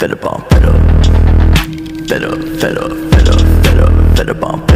Fed up on fed up. Fed up, fed up, fed up, fed up, fed up on